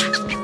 Okay.